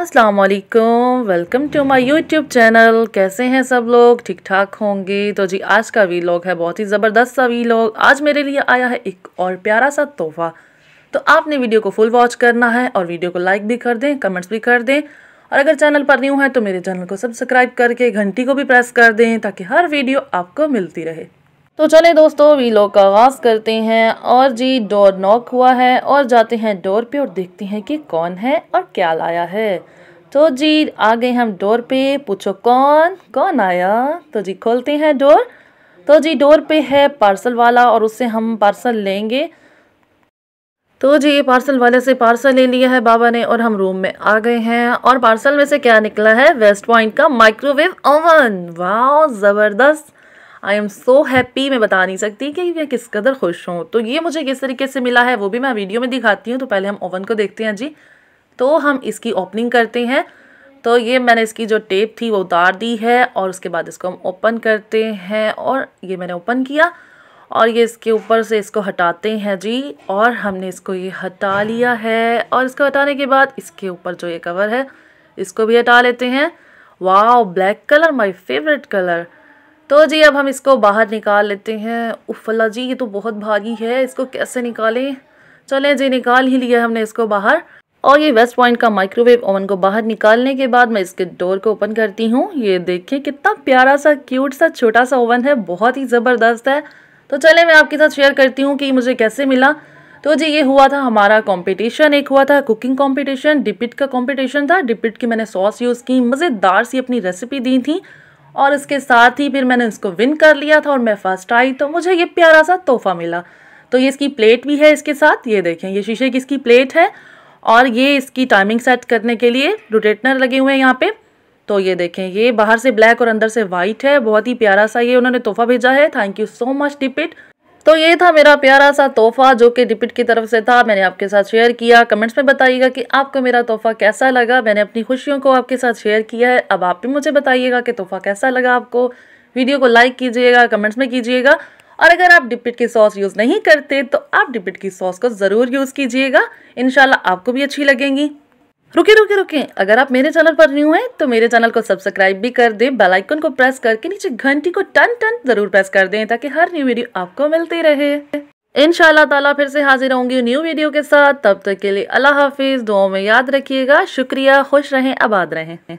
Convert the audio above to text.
अस्सलाम वालेकुम welcome to my YouTube channel कैसे हैं सब लोग? ठीक ठाक होंगे? तो जी, आज का वीलॉग है बहुत ही ज़बरदस्त सा वीलॉग आज मेरे लिए आया है एक और प्यारा सा तोहफ़ा। तो आपने वीडियो को फुल वॉच करना है और वीडियो को लाइक भी कर दें कमेंट्स भी कर दें। और अगर चैनल पर न्यू है तो मेरे चैनल को सब्सक्राइब करके घंटी को भी प्रेस कर दें ताकि हर वीडियो आपको मिलती रहे। तो चले दोस्तों वीलॉग का आगाज़ करते हैं और जी डोर नॉक हुआ है और जाते हैं डोर पे और देखते हैं कि कौन है और क्या लाया है। तो जी आ गए हम डोर पे, पूछो कौन कौन आया? तो जी, खोलते हैं डोर। तो जी, डोर पे है पार्सल वाला और उससे हम पार्सल लेंगे। तो जी, ये पार्सल वाले से पार्सल ले लिया है बाबा ने और हम रूम में आ गए हैं। और पार्सल में से क्या निकला है? वेस्ट पॉइंट का माइक्रोवेव ओवन वाह ज़बरदस्त। आई एम सो हैप्पी मैं बता नहीं सकती कि मैं किस कदर खुश हूँ। तो ये मुझे किस तरीके से मिला है, वो भी मैं वीडियो में दिखाती हूँ। तो पहले हम ओवन को देखते हैं जी। तो हम इसकी ओपनिंग करते हैं। तो ये मैंने इसकी जो टेप थी, वो उतार दी है और उसके बाद इसको हम ओपन करते हैं और ये मैंने ओपन किया और ये इसके ऊपर से इसको हटाते हैं जी और हमने इसको ये हटा लिया है और इसको हटाने के बाद इसके ऊपर जो ये कवर है, इसको भी हटा लेते हैं। वाह black colour my favourite colour तो जी, अब हम इसको बाहर निकाल लेते हैं। उफला जी, ये तो बहुत भारी है। इसको कैसे निकालें? चलें जी, निकाल ही लिया हमने इसको बाहर। और ये वेस्ट पॉइंट का माइक्रोवेव ओवन को बाहर निकालने के बाद मैं इसके डोर को ओपन करती हूँ। ये देखें कितना प्यारा सा क्यूट सा, छोटा सा ओवन है। बहुत ही ज़बरदस्त है। तो चले, मैं आपके साथ शेयर करती हूँ कि मुझे कैसे मिला। तो जी, ये हुआ था हमारा कंपटीशन एक हुआ था कुकिंग कंपटीशन डिपिट का कंपटीशन था। डिपिट की मैंने सॉस यूज़ की। मज़ेदार सी अपनी रेसिपी दी थी। और इसके साथ ही फिर मैंने इसको विन कर लिया था और मैं फ़र्स्ट आई तो मुझे ये प्यारा सा तोहफा मिला। तो ये इसकी प्लेट भी है इसके साथ, ये देखें, ये शीशे की इसकी प्लेट है और ये इसकी टाइमिंग सेट करने के लिए रोटेटनर लगे हुए हैं यहाँ पे। तो ये देखें, ये बाहर से ब्लैक और अंदर से वाइट है, बहुत ही प्यारा सा ये उन्होंने तोहफा भेजा है। थैंक यू सो मच डिपिट तो ये था मेरा प्यारा सा तोहफा, जो कि डिपिट की तरफ़ से था, मैंने आपके साथ शेयर किया। कमेंट्स में बताइएगा कि आपको मेरा तोहफा कैसा लगा। मैंने अपनी खुशियों को आपके साथ शेयर किया है। अब आप भी मुझे बताइएगा कि तोहफा कैसा लगा आपको। वीडियो को लाइक कीजिएगा, कमेंट्स में कीजिएगा। और अगर आप डिपिट की सॉस यूज़ नहीं करते तो आप डिपिट की सॉस को ज़रूर यूज़ कीजिएगा। इनशाला आपको भी अच्छी लगेंगी। रुके रुके रुके। अगर आप मेरे चैनल पर न्यू हैं तो मेरे चैनल को सब्सक्राइब भी कर दें, बेल आइकन को प्रेस करके नीचे घंटी को टन टन ज़रूर प्रेस कर दें, ताकि हर न्यू वीडियो आपको मिलती रहे। इन ताला फिर से हाजिर होंगी न्यू वीडियो के साथ। तब तक के लिए अल्लाह हाफिज। दुआओं में याद रखिएगा। शुक्रिया। खुश रहें, आबाद रहें।